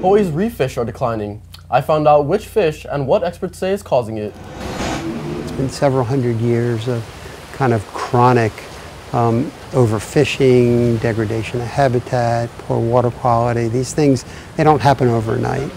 Hawaii's reef fish are declining. I found out which fish and what experts say is causing it. It's been several hundred years of kind of chronic um, overfishing, degradation of habitat, poor water quality. These things, they don't happen overnight.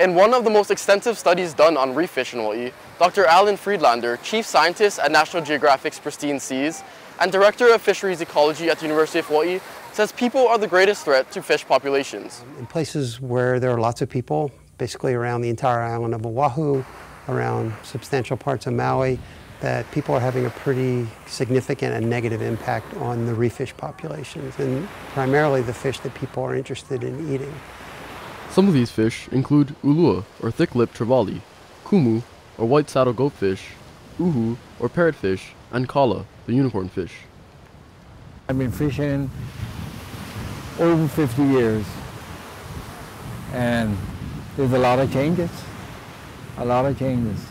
In one of the most extensive studies done on reef fish in Hawaii, Dr. Alan Friedlander, chief scientist at National Geographic's Pristine Seas and director of fisheries ecology at the University of Hawaii, says people are the greatest threat to fish populations. In places where there are lots of people, basically around the entire island of Oahu, around substantial parts of Maui, that people are having a pretty significant and negative impact on the reef fish populations, and primarily the fish that people are interested in eating. Some of these fish include ulua, or thick-lipped trevally, kumu, or white saddle goatfish, uhu, or parrotfish, and kala, the unicorn fish. I've been fishing over 50 years, and there's a lot of changes, a lot of changes.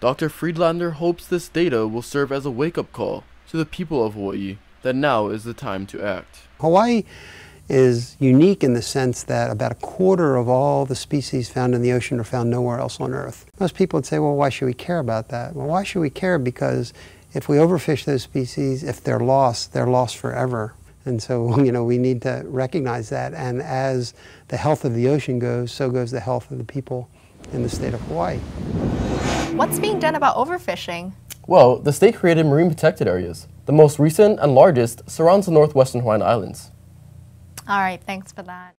Dr. Friedlander hopes this data will serve as a wake-up call to the people of Hawaii that now is the time to act. Hawaii is unique in the sense that about a quarter of all the species found in the ocean are found nowhere else on Earth. Most people would say, well, why should we care about that? Well, why should we care? Because if we overfish those species, if they're lost, they're lost forever. And so, you know, we need to recognize that. And as the health of the ocean goes, so goes the health of the people in the state of Hawaii. What's being done about overfishing? Well, the state created marine protected areas. The most recent and largest surrounds the northwestern Hawaiian Islands. All right, thanks for that.